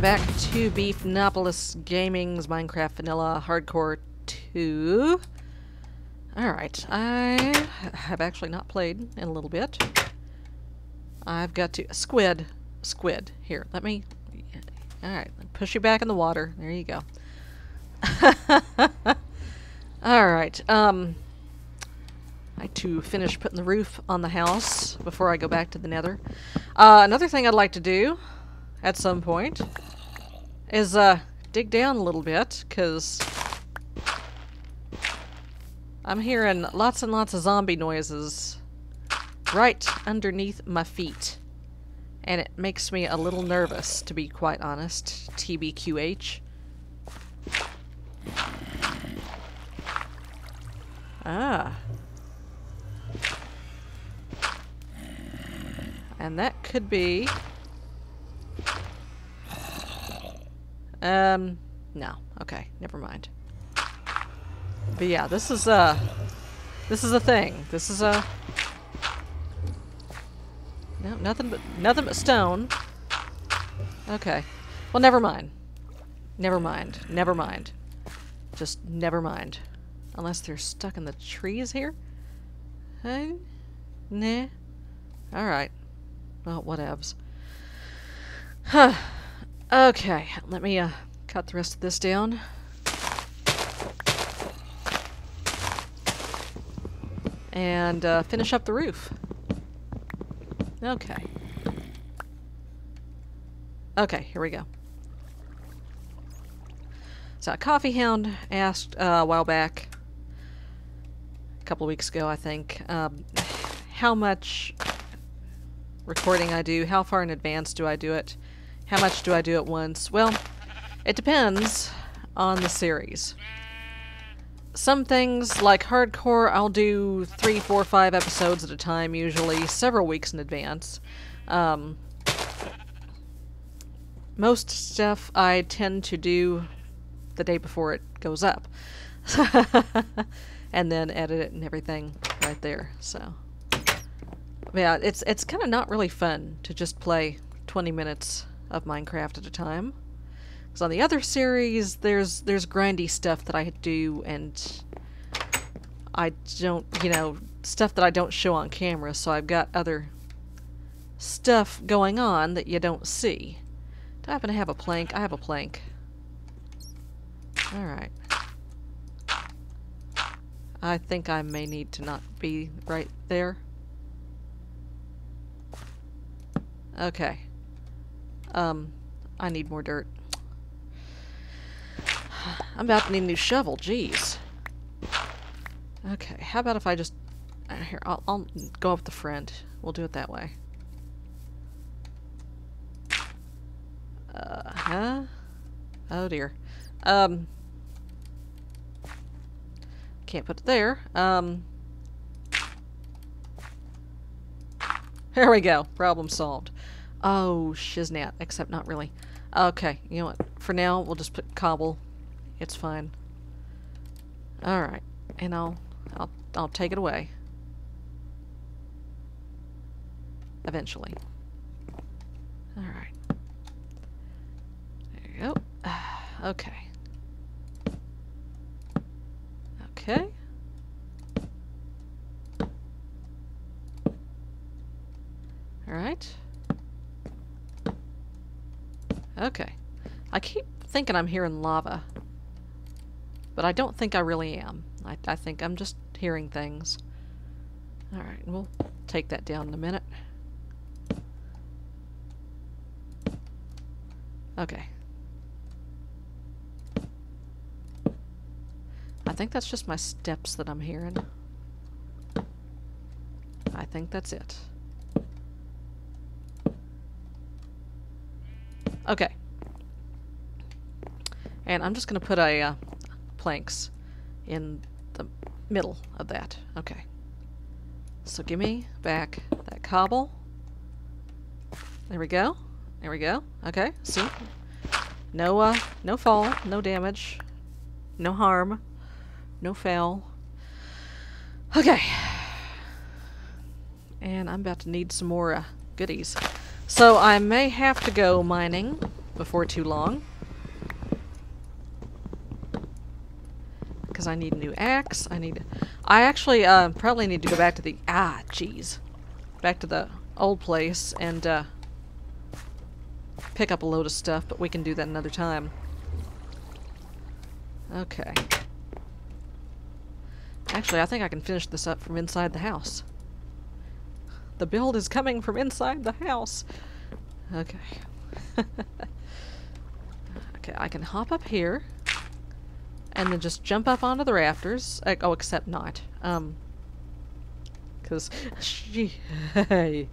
welcome back to Beefgnawpolis Gaming's Minecraft Vanilla Hardcore 2. Alright, I have actually not played in a little bit. I've got to... Squid. Squid. Here, let me... Alright, push you back in the water. There you go. Alright, um... I to finish putting the roof on the house before I go back to the nether. Uh, another thing I'd like to do at some point is uh, dig down a little bit because I'm hearing lots and lots of zombie noises right underneath my feet. And it makes me a little nervous, to be quite honest. TBQH. Ah. And that could be... Um, no. Okay, never mind. But yeah, this is a... This is a thing. This is a... No, nothing but nothing but stone. Okay. Well, never mind. Never mind. Never mind. Just never mind. Unless they're stuck in the trees here? Hey? Nah. Alright. Well, whatevs. Huh. Okay, let me uh, cut the rest of this down. And uh, finish up the roof. Okay. Okay, here we go. So, coffee hound asked uh, a while back, a couple of weeks ago, I think, um, how much recording I do, how far in advance do I do it, how much do I do at once. Well, it depends on the series. Some things, like hardcore, I'll do three, four, five episodes at a time, usually several weeks in advance. Um, most stuff I tend to do the day before it goes up. and then edit it and everything right there, so... Yeah, it's it's kind of not really fun to just play 20 minutes of Minecraft at a time. Because on the other series, there's there's grindy stuff that I do, and I don't, you know, stuff that I don't show on camera, so I've got other stuff going on that you don't see. Do I happen to have a plank? I have a plank. Alright. I think I may need to not be right there. Okay. Um, I need more dirt. I'm about to need a new shovel, jeez. Okay, how about if I just... Uh, here, I'll, I'll go up the front. We'll do it that way. Uh, huh? Oh dear. Um... Can't put it there. Um... There we go. Problem solved. Oh, shiznat. Except not really. Okay, you know what? For now, we'll just put cobble. It's fine. Alright. And I'll, I'll, I'll take it away. Eventually. Alright. There you go. okay. Okay. Alright. Okay. I keep thinking I'm hearing lava. But I don't think I really am. I, I think I'm just hearing things. Alright, we'll take that down in a minute. Okay. I think that's just my steps that I'm hearing. I think that's it. Okay. And I'm just going to put a uh, planks in the middle of that. Okay. So give me back that cobble. There we go. There we go. Okay, see? No, uh, no fall, no damage, no harm, no fail. Okay. And I'm about to need some more uh, goodies. So I may have to go mining before too long. I need a new axe. I need. I actually uh, probably need to go back to the ah, jeez, back to the old place and uh, pick up a load of stuff. But we can do that another time. Okay. Actually, I think I can finish this up from inside the house. The build is coming from inside the house. Okay. okay, I can hop up here. And then just jump up onto the rafters. Uh, oh, except not. Um. Because... she. okay.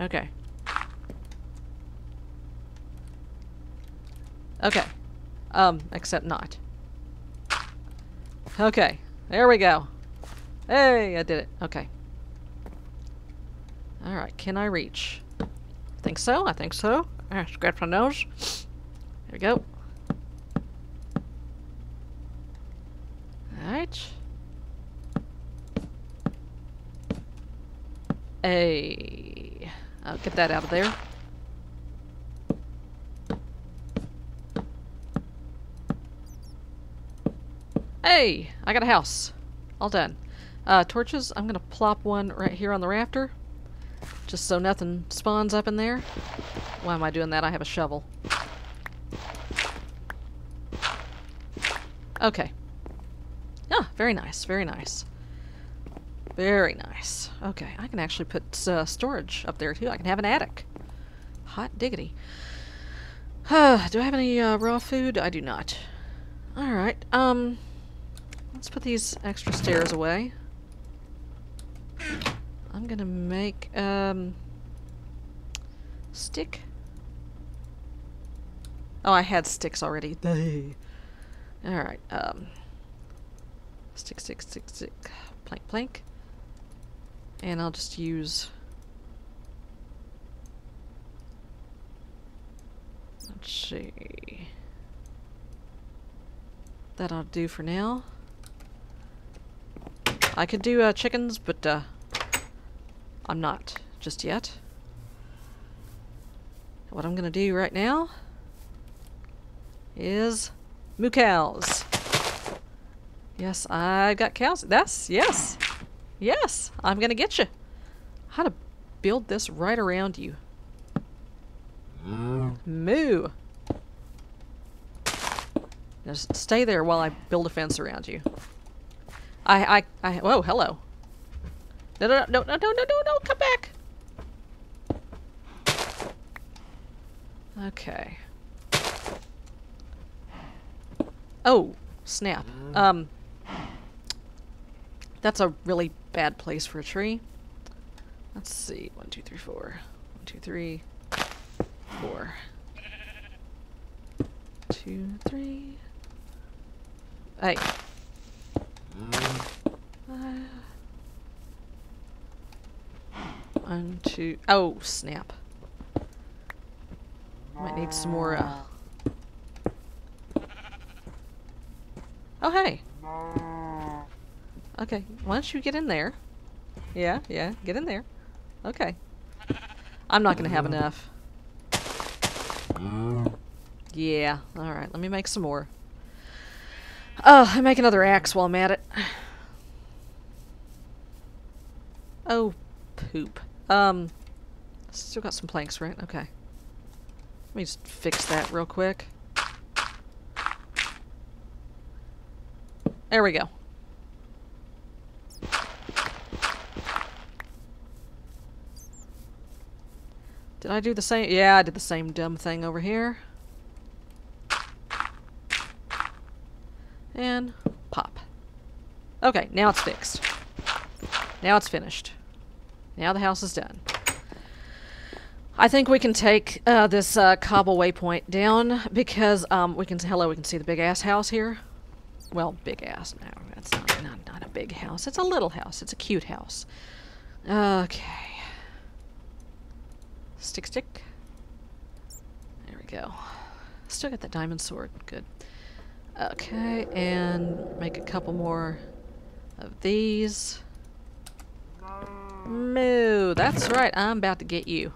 Okay. Okay. Um, except not. Okay. There we go. Hey, I did it. Okay. Alright, can I reach? I think so? I think so. Scratch my nose. There we go. Alright. Hey. I'll get that out of there. Hey! I got a house. All done. Uh, torches, I'm gonna plop one right here on the rafter. Just so nothing spawns up in there. Why am I doing that? I have a shovel. Okay. Ah, very nice, very nice. Very nice. Okay, I can actually put uh, storage up there too. I can have an attic. Hot diggity. do I have any uh, raw food? I do not. Alright, um... Let's put these extra stairs away. I'm gonna make, um... Stick? Oh, I had sticks already. Alright, um... Stick, stick, stick, stick. Plank, plank. And I'll just use... Let's see... That I'll do for now. I could do uh, chickens, but uh, I'm not just yet. What I'm gonna do right now is moo cows. Yes, I've got cows. That's yes, yes. I'm gonna get you. How to build this right around you? Mm. Moo. Just stay there while I build a fence around you. I, I, I. Whoa, hello. No, no, no, no, no, no, no, no, come back. Okay. Oh, snap. Um, that's a really bad place for a tree. Let's see. One, two, three, four. One, two, three, four. Two, three. Hey. One, two. Oh, snap. Might need some more, uh... Oh, hey. Okay, why don't you get in there? Yeah, yeah, get in there. Okay. I'm not gonna have enough. Yeah, alright, let me make some more. Oh, I make another axe while I'm at it. Oh, poop. Um, still got some planks, right? Okay. Let me just fix that real quick. There we go. Did I do the same? Yeah, I did the same dumb thing over here. And pop. Okay, now it's fixed. Now it's finished. Now the house is done. I think we can take uh, this uh, cobble waypoint down because um, we can hello we can see the big ass house here. Well, big ass. No, that's not, not not a big house. It's a little house. It's a cute house. Okay. Stick, stick. There we go. Still got that diamond sword. Good. Okay, and make a couple more of these. Moo. That's right. I'm about to get you.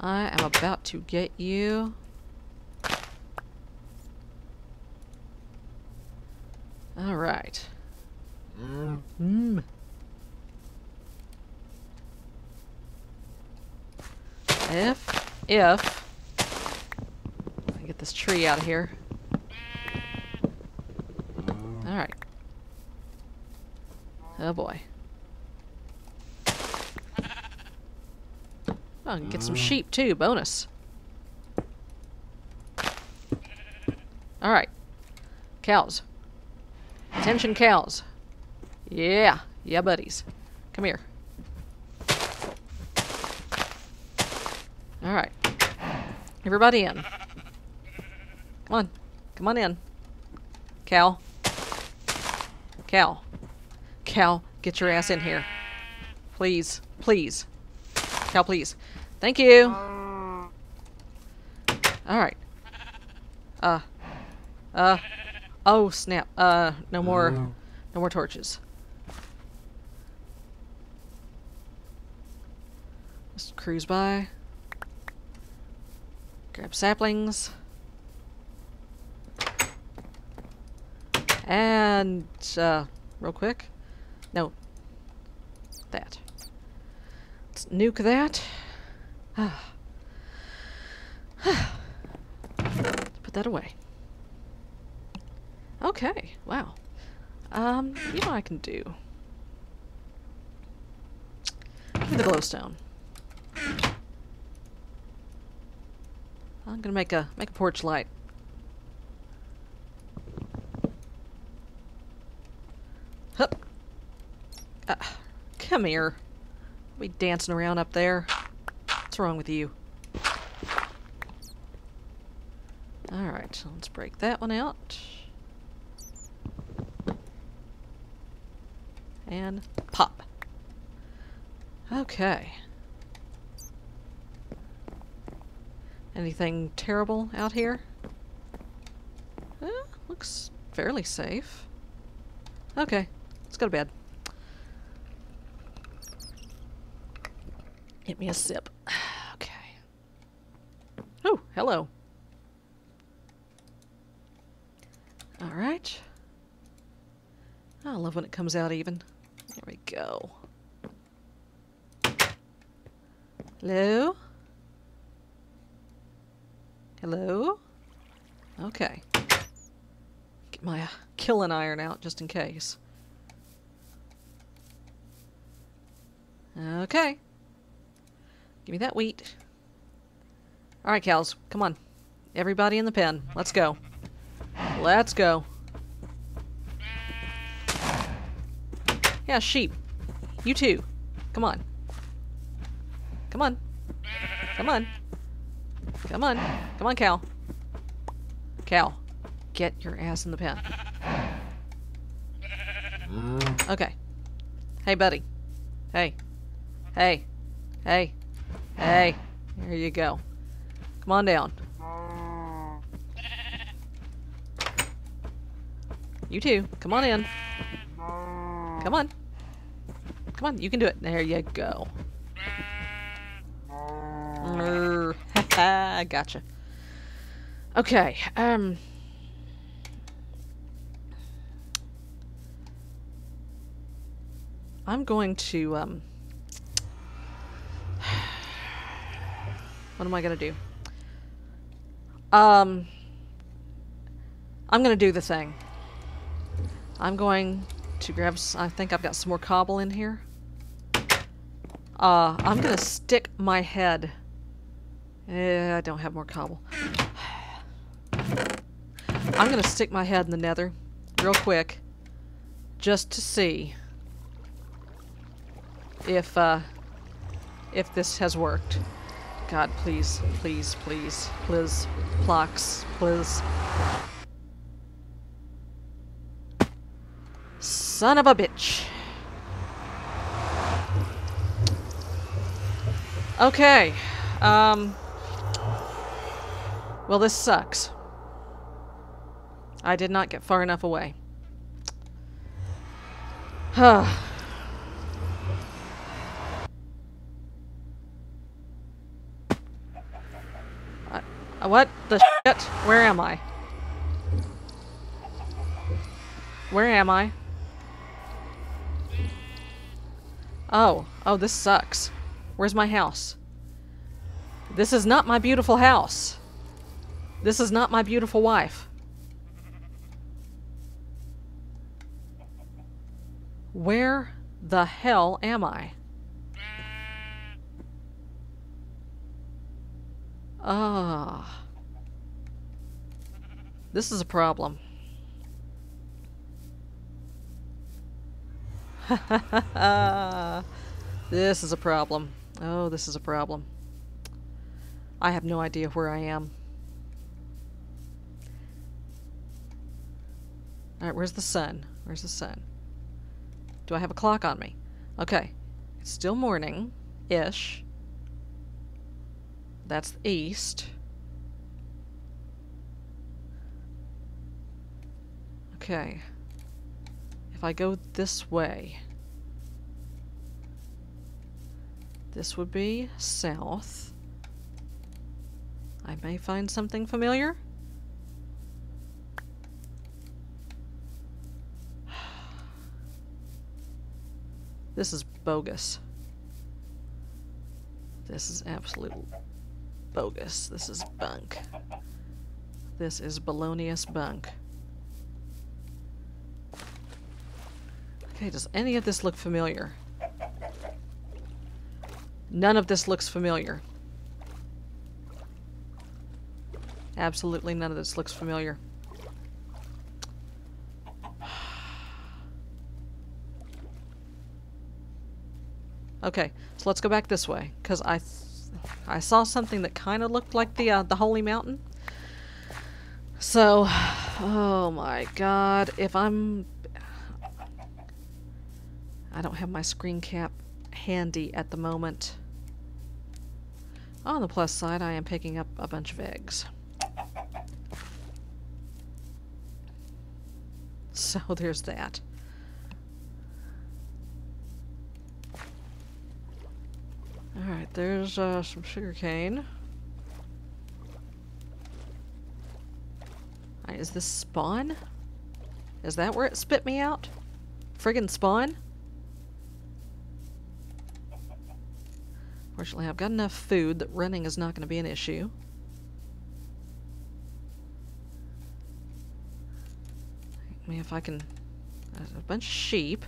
I am about to get you. All right. Mm. If, if, I get this tree out of here. All right. Oh boy. Oh, can get some sheep too. Bonus. All right. Cows. Attention, cows. Yeah. Yeah, buddies. Come here. All right. Everybody in. Come on. Come on in. Cow. Cow. Cow, get your ass in here. Please. Please. Cow, please. Thank you. Alright. Uh. Uh. Oh, snap. Uh, no more... No more torches. Just cruise by. Grab saplings. And, uh, real quick. No. That. Let's nuke that. Put that away. Okay, wow. Um, you know what I can do? Give me the glowstone. I'm gonna make a make a porch light. Hup. Uh, come here. We dancing around up there. What's wrong with you? Alright, so let's break that one out. And pop. Okay. Anything terrible out here? Eh, looks fairly safe. Okay, let's go to bed. Get me a sip. Okay. Oh, hello. Alright. I love when it comes out even. Go. Hello? Hello? Okay. Get my uh, killing iron out just in case. Okay. Give me that wheat. Alright, cows. Come on. Everybody in the pen. Let's go. Let's go. Yeah, sheep. You too. Come on. Come on. Come on. Come on. Come on, Cal. Cal. Get your ass in the pen. Mm. Okay. Hey, buddy. Hey. Hey. Hey. Hey. There you go. Come on down. You too. Come on in. Come on. Come on, you can do it. There you go. I gotcha. Okay, um... I'm going to, um... What am I gonna do? Um... I'm gonna do the thing. I'm going to grab... I think I've got some more cobble in here. Uh, I'm gonna stick my head Eh, I don't have more cobble. I'm gonna stick my head in the nether real quick just to see if uh if this has worked. God, please, please, please, please, Plox, please. Son of a bitch. Okay. Um. Well, this sucks. I did not get far enough away. Huh. Uh, what the shit? Where am I? Where am I? Oh. Oh, this sucks. Where's my house? This is not my beautiful house. This is not my beautiful wife. Where the hell am I? Ah. This is a problem. this is a problem. Oh, this is a problem. I have no idea where I am. Alright, where's the sun? Where's the sun? Do I have a clock on me? Okay. It's still morning-ish. That's east. Okay. If I go this way, this would be south. I may find something familiar. This is bogus. This is absolute bogus. This is bunk. This is balonious bunk. Okay, does any of this look familiar? None of this looks familiar. Absolutely none of this looks familiar. Okay, so let's go back this way, because I, I saw something that kind of looked like the uh, the Holy Mountain. So, oh my god, if I'm I don't have my screen cap handy at the moment. On the plus side, I am picking up a bunch of eggs. So there's that. Alright, there's uh, some sugarcane. Is this spawn? Is that where it spit me out? Friggin' spawn? Fortunately, I've got enough food that running is not going to be an issue. I mean, if I can... There's A bunch of sheep.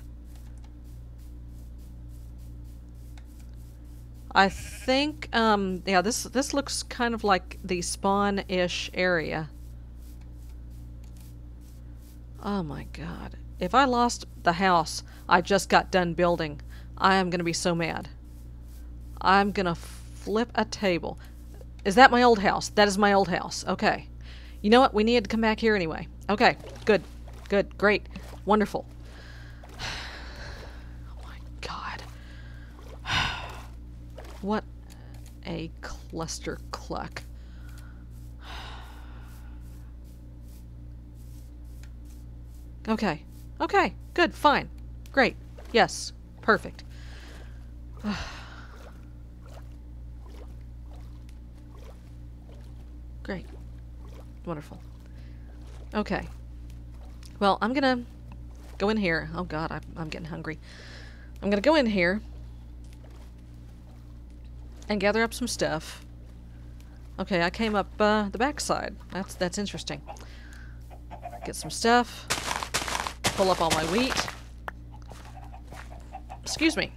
I think, um, yeah, this this looks kind of like the spawn-ish area. Oh my god. If I lost the house I just got done building, I am going to be so mad. I'm gonna flip a table. Is that my old house? That is my old house. Okay. You know what? We needed to come back here anyway. Okay. Good. Good. Great. Wonderful. Oh my god. What a cluster cluck. Okay. Okay. Good. Fine. Great. Yes. Perfect. Oh. Great. Wonderful. Okay. Well, I'm gonna go in here. Oh god, I, I'm getting hungry. I'm gonna go in here and gather up some stuff. Okay, I came up uh, the backside. That's that's interesting. Get some stuff. Pull up all my wheat. Excuse me.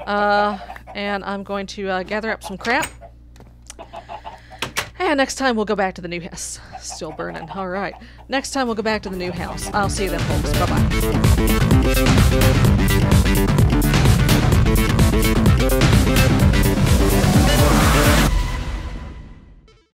Uh, and I'm going to uh, gather up some crap. And next time we'll go back to the new house. Still burning. Alright. Next time we'll go back to the new house. I'll see you then, folks. Bye-bye.